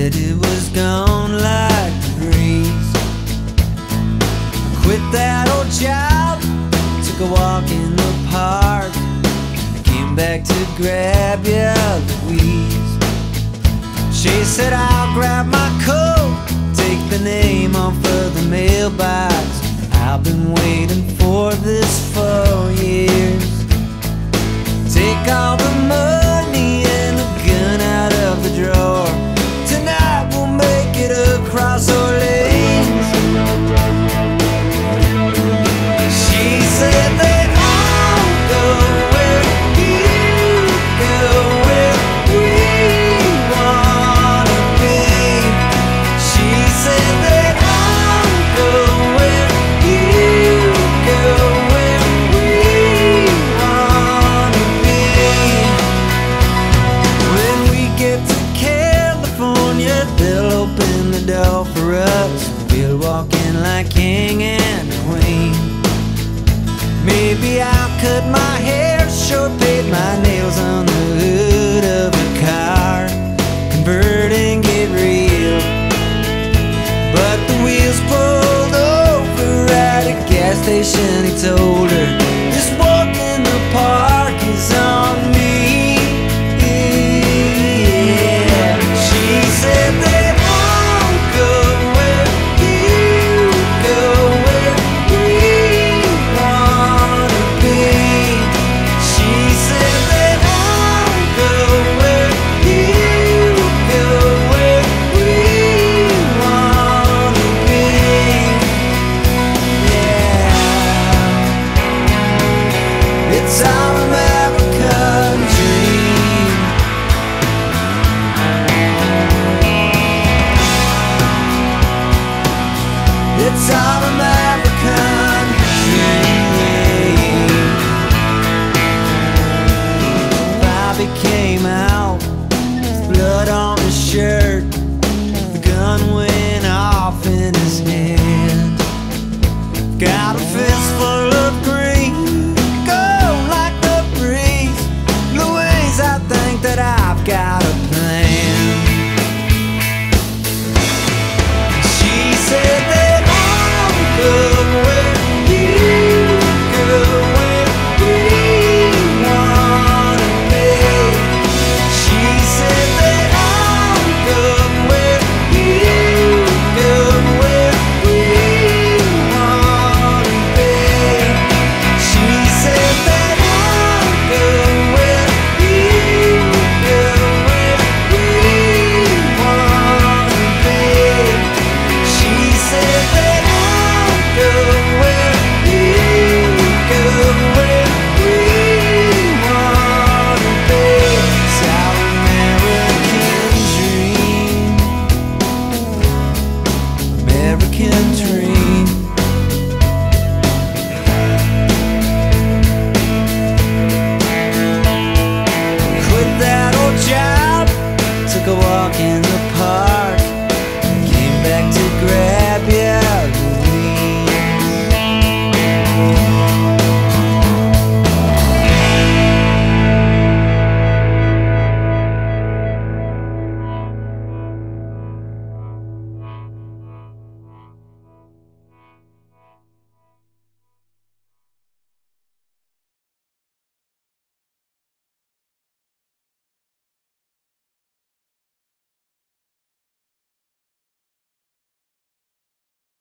said it was gone like the breeze. Quit that old job, took a walk in the park. I came back to grab ya, Louise. She said, I'll grab my coat, take the name off of the mailbox. I've been waiting for this for years. Take off." We'll walk in like king and queen. Maybe I'll cut my hair short, paint my nails on